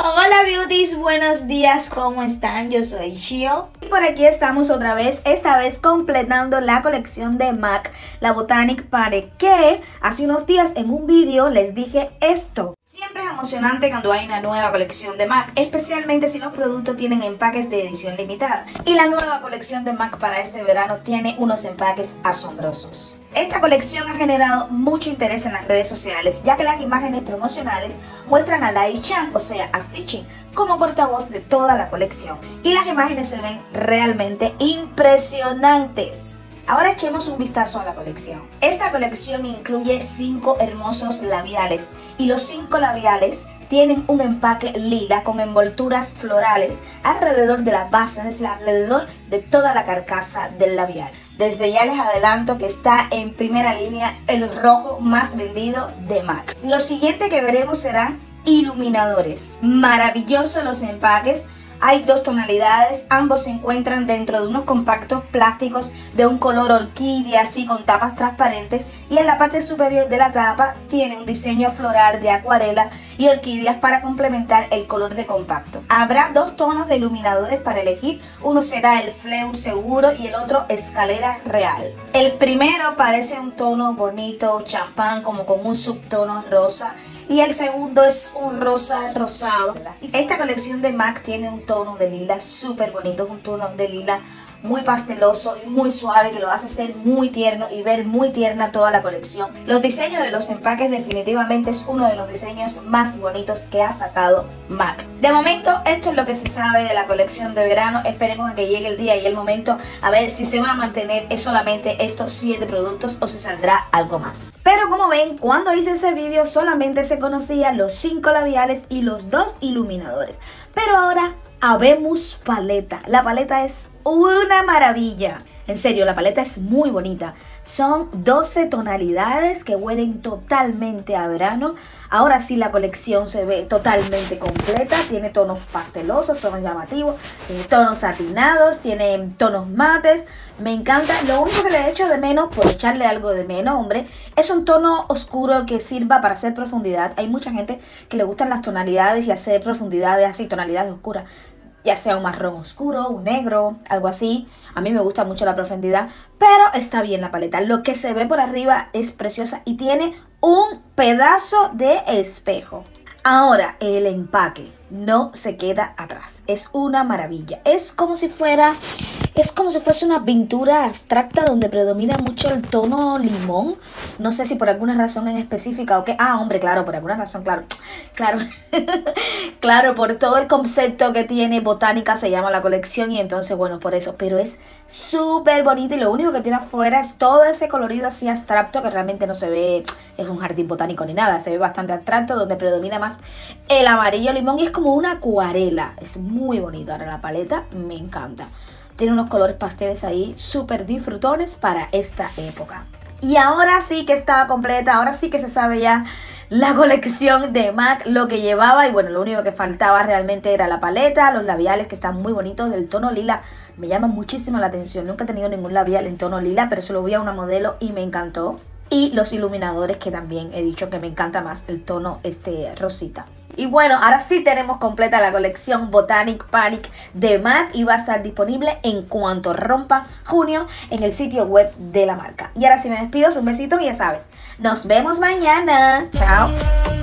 Hola beauties, buenos días, ¿cómo están? Yo soy Shio y por aquí estamos otra vez, esta vez completando la colección de MAC, la Botanic Pare, que hace unos días en un vídeo les dije esto. Siempre es emocionante cuando hay una nueva colección de MAC, especialmente si los productos tienen empaques de edición limitada. Y la nueva colección de MAC para este verano tiene unos empaques asombrosos. Esta colección ha generado mucho interés en las redes sociales, ya que las imágenes promocionales muestran a Lai Chan, o sea, a Sichin, como portavoz de toda la colección. Y las imágenes se ven realmente impresionantes. Ahora echemos un vistazo a la colección. Esta colección incluye 5 hermosos labiales y los 5 labiales tienen un empaque lila con envolturas florales alrededor de la base, es decir, alrededor de toda la carcasa del labial. Desde ya les adelanto que está en primera línea el rojo más vendido de MAC. Lo siguiente que veremos serán iluminadores. Maravillosos los empaques hay dos tonalidades, ambos se encuentran dentro de unos compactos plásticos de un color orquídea así con tapas transparentes y en la parte superior de la tapa tiene un diseño floral de acuarela y orquídeas para complementar el color de compacto. Habrá dos tonos de iluminadores para elegir, uno será el Fleur seguro y el otro escalera real. El primero parece un tono bonito, champán como con un subtono rosa y el segundo es un rosa rosado. Esta colección de MAC tiene un tono de lila súper bonito, es un tono de lila muy pasteloso y muy suave que lo hace ser muy tierno y ver muy tierna toda la colección. Los diseños de los empaques definitivamente es uno de los diseños más bonitos que ha sacado MAC. De momento esto es lo que se sabe de la colección de verano. Esperemos a que llegue el día y el momento a ver si se va a mantener solamente estos 7 productos o si saldrá algo más. Pero como ven, cuando hice ese vídeo solamente se conocían los 5 labiales y los 2 iluminadores. Pero ahora habemos paleta. La paleta es una maravilla. En serio, la paleta es muy bonita. Son 12 tonalidades que huelen totalmente a verano. Ahora sí la colección se ve totalmente completa. Tiene tonos pastelosos, tonos llamativos, tiene tonos satinados, tiene tonos mates. Me encanta. Lo único que le he hecho de menos, por echarle algo de menos, hombre, es un tono oscuro que sirva para hacer profundidad. Hay mucha gente que le gustan las tonalidades y hacer profundidades así, tonalidades oscuras ya sea un marrón oscuro, un negro, algo así. A mí me gusta mucho la profundidad, pero está bien la paleta. Lo que se ve por arriba es preciosa y tiene un pedazo de espejo. Ahora, el empaque no se queda atrás. Es una maravilla. Es como si fuera es como si fuese una pintura abstracta donde predomina mucho el tono limón. No sé si por alguna razón en específica o qué. Ah, hombre, claro, por alguna razón, claro. Claro. claro, por todo el concepto que tiene botánica se llama la colección y entonces, bueno, por eso. Pero es súper bonito y lo único que tiene afuera es todo ese colorido así abstracto que realmente no se ve, es un jardín botánico ni nada. Se ve bastante abstracto donde predomina más el amarillo limón y es como una acuarela. Es muy bonito. Ahora la paleta me encanta. Tiene unos colores pasteles ahí súper disfrutones para esta época. Y ahora sí que estaba completa, ahora sí que se sabe ya la colección de MAC, lo que llevaba y bueno, lo único que faltaba realmente era la paleta, los labiales que están muy bonitos, el tono lila me llama muchísimo la atención, nunca he tenido ningún labial en tono lila, pero se lo vi a una modelo y me encantó. Y los iluminadores que también he dicho que me encanta más el tono este rosita. Y bueno, ahora sí tenemos completa la colección Botanic Panic de MAC y va a estar disponible en cuanto rompa junio en el sitio web de la marca. Y ahora sí me despido, un besito y ya sabes, nos vemos mañana. Chao.